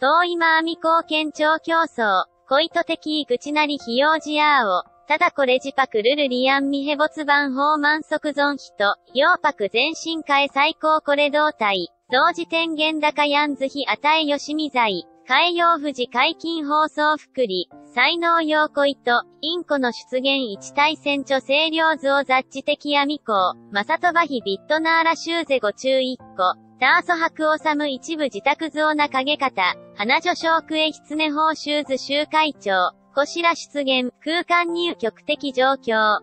遠いまあみ貢献庁競争、恋と的口なり費用ジアーを、ただこれジパクルルリアンミヘボツバンホーマン即存人、ヨーパク全身化へ最高これ胴体、同時天元高ヤンズヒ与えよしみ罪、海洋富士解禁放送福利、才能用恋と、インコの出現一体戦著清涼図を雑地的闇校、マサトバヒビットナーラシューゼご注一個、ターソ博治一部自宅像な影方、花女小区へ狐報酬図集会長、こしら出現、空間入局的状況。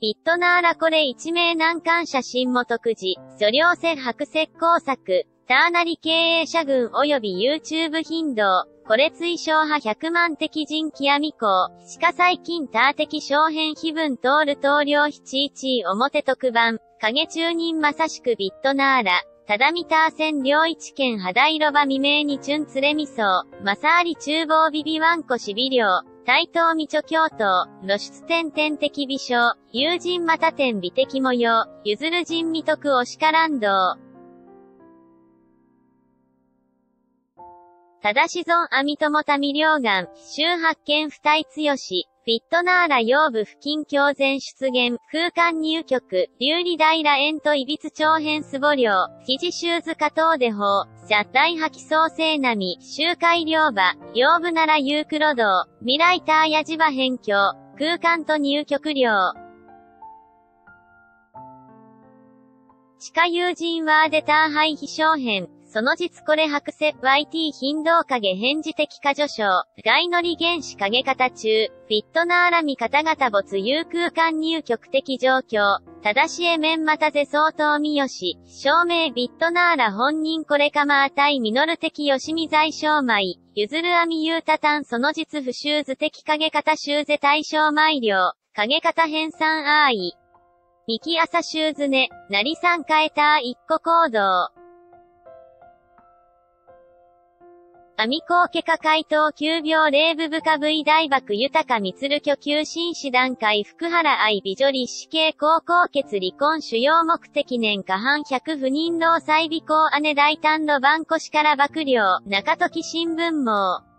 ビットナーラこれ一名難関写真も特示、所領線白石工作、ターナリ経営者群及び YouTube 頻道、これ追奨派100万敵人極み校、しか最近ター的小編非分通る棟梁七一表特番、影中人まさしくビットナーラ、ただみたー線領一県肌色場未明にチュンツレミソー、まさあり厨房ビビワンコシビリョウ、台東未著京都、露出点点的美少、友人また点美的模様、譲る人未徳押しからん道。ただし損網友民両岸、周発見不体強し、フィットナーラ腰部付近強前出現、空間入局、流理大ら円といびつ長編スボ量、肘シューズ加藤で法、邪大破き創生並み、周回両場、腰部ならユークロ道、未来ターヤジバ辺境、空間と入局量。地下友人ワーデターハイ非小編、その実これ白瀬、YT 頻道影返事的過序章、外乗り原子影型中、フィットナーラミ方々没有空間入局的状況、正しえ面またぜ相当みよし、証明ビットナーラ本人これかまあたいミノル的よしみ在証米、譲るアミユータタンその実不修図的影型修ぜ対象米量、影型編纂あい。ミキアサシューズネ、なりさん変えた一個行動。アミコーケカ回答9秒霊部部下 V 大爆豊かみつる居級紳士段階福原愛美女立志系高校決離婚主要目的年下半100不妊老再尾行姉大胆の番腰から爆量中時新聞網。